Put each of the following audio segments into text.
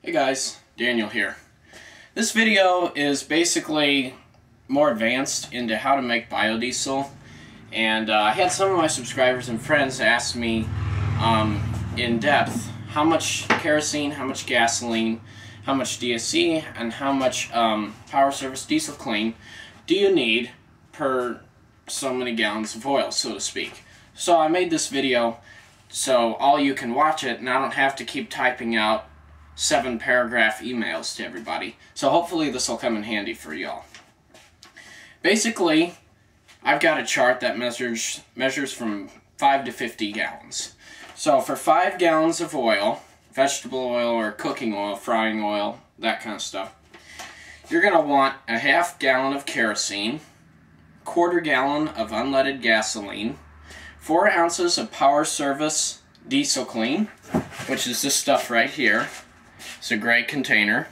Hey guys, Daniel here. This video is basically more advanced into how to make biodiesel and uh, I had some of my subscribers and friends ask me um, in depth how much kerosene, how much gasoline, how much DSC, and how much um, Power Service Diesel Kleen do you need per so many gallons of oil, so to speak. So I made this video so all you can watch it and I don't have to keep typing out seven paragraph emails to everybody. So hopefully this will come in handy for y'all. Basically, I've got a chart that measures measures from 5 to 50 gallons. So for 5 gallons of oil, vegetable oil or cooking oil, frying oil, that kind of stuff, you're going to want a half gallon of kerosene, quarter gallon of unleaded gasoline, 4 ounces of Power Service Diesel Kleen, which is this stuff right here. It's a gray container.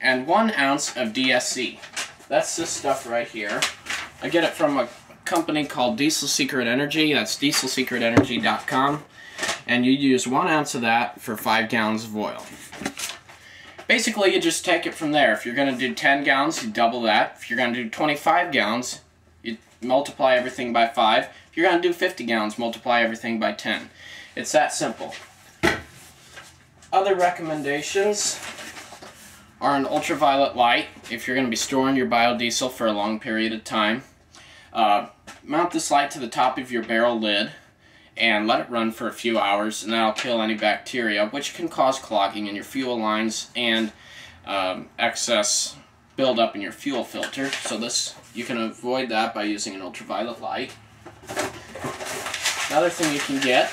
And 1 ounce of DSC. That's this stuff right here. I get it from a company called Diesel Secret Energy. That's dieselsecretenergy.com. And you use 1 ounce of that for 5 gallons of oil. Basically, you just take it from there. If you're going to do 10 gallons, you double that. If you're going to do 25 gallons, you multiply everything by 5. If you're going to do 50 gallons, multiply everything by 10. It's that simple. Other recommendations are an ultraviolet light if you're going to be storing your biodiesel for a long period of time. Uh, mount this light to the top of your barrel lid and let it run for a few hours and that'll kill any bacteria which can cause clogging in your fuel lines and um, excess buildup in your fuel filter. So this you can avoid that by using an ultraviolet light. Another thing you can get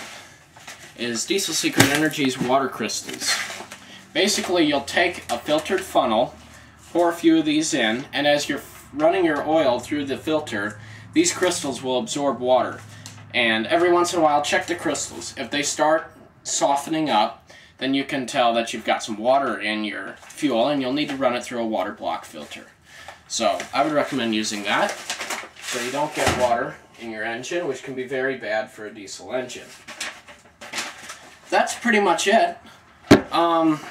is Diesel Secret Energy's water crystals. Basically, you'll take a filtered funnel, pour a few of these in, and as you're running your oil through the filter, these crystals will absorb water. And every once in a while, check the crystals. If they start softening up, then you can tell that you've got some water in your fuel, and you'll need to run it through a water block filter. So, I would recommend using that, so you don't get water in your engine, which can be very bad for a diesel engine. That's pretty much it. Um,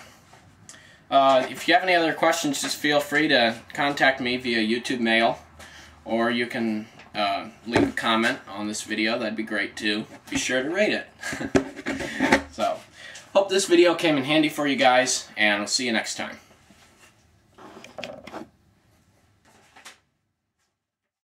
uh, if you have any other questions, just feel free to contact me via YouTube mail, or you can uh, leave a comment on this video. That'd be great too. Be sure to rate it. so, hope this video came in handy for you guys, and I'll see you next time.